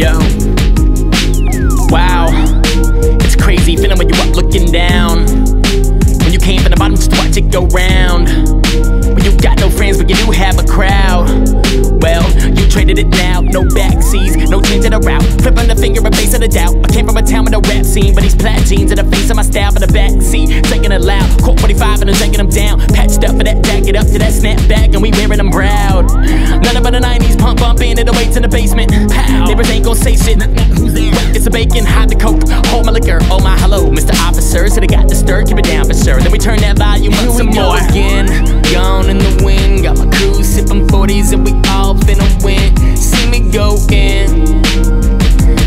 Yo. Wow. It's crazy feeling when you up looking down. When you came from the bottom, just watch it go round. When you got no friends, but you do have a crowd. Well, you traded it now, no backseats, no change in the route. Flipping the finger in face of the doubt. I came from a town with a rap scene, but these plaid jeans in the face of my style for the backseat. Taking it loud, Colt 45 and I'm taking them down. Patched up for that jacket, up to that snapback, and we wearing them proud. None of the 90s pump bumping and the weights in the basement. Gon' say shit. It's a bacon, hide the coke, hold my liquor. Oh my hello, Mr. Officer. Said I got the stir, keep it down for sure. Then we turn that volume up some more. Again, gone in the wind, got my crew sipping 40s and we all finna win. See me going,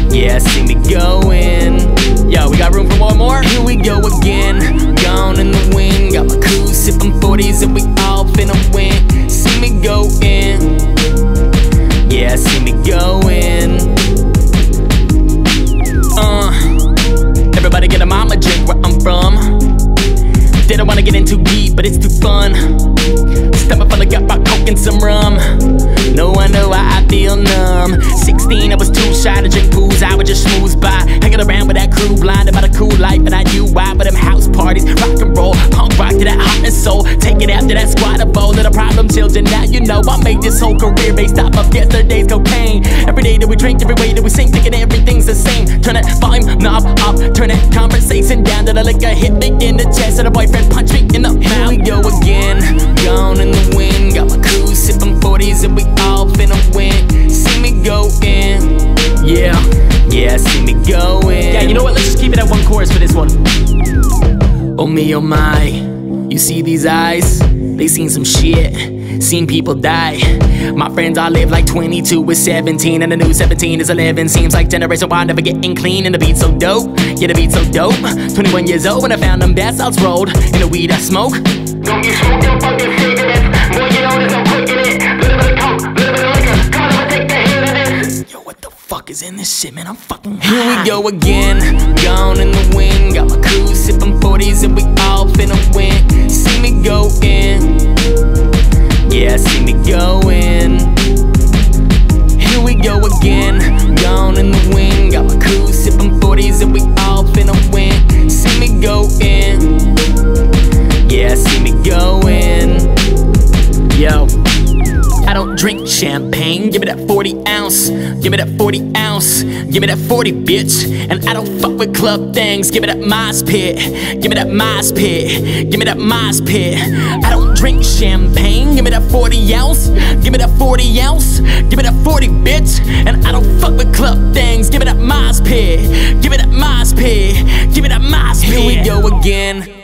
yeah, see me going. Yo, we got room for one more? Here we go again, gone in the wind, got my crew sipping 40s and we some rum. No wonder why I feel numb. 16, I was too shy to drink booze I would just smooth by. Hanging around with that crew, blinded by the cool life, and I knew why. But them house parties, rock and roll, punk rock to that hot and soul. Take it after that squad of bowl of the problem children. Now you know I made this whole career based off of yesterday's cocaine. Every day that we drink, every way that we sing, thinking everything's the same. Turn that volume knob up, turn that conversation down to the liquor hit me in the chest, and the boyfriend punch me in the yeah, yeah, see me going. Yeah, you know what? Let's just keep it at one chorus for this one. Oh me, oh my, you see these eyes? They seen some shit, seen people die. My friends I live like 22 with 17, and the new 17 is 11. Seems like generation Y never getting clean, and the beat so dope. Yeah, the beat so dope. 21 years old when I found them bath salts rolled in the weed I smoke. Don't you smoke your fucking cigarettes? Boy, you know there's no is in this shit, man? I'm fucking Here we go again, gone in the wind. Got my crew sipping 40s and we all finna win. See me going, yeah, see me going. Here we go again, gone in the wind. Got my crew drink champagne. Give me that 40 ounce. Give me that 40 ounce. Give me that 40, bitch. And I don't fuck with club things. Give me that mosh pit. Give me that mosh pit. Give me that mosh pit. I don't drink champagne. Give me that 40 ounce. Give me that 40 ounce. Give me that 40, bitch. And I don't fuck with club things. Give me that mosh pit. Give me that mosh pit. Give me that mosh pit. Here we go again.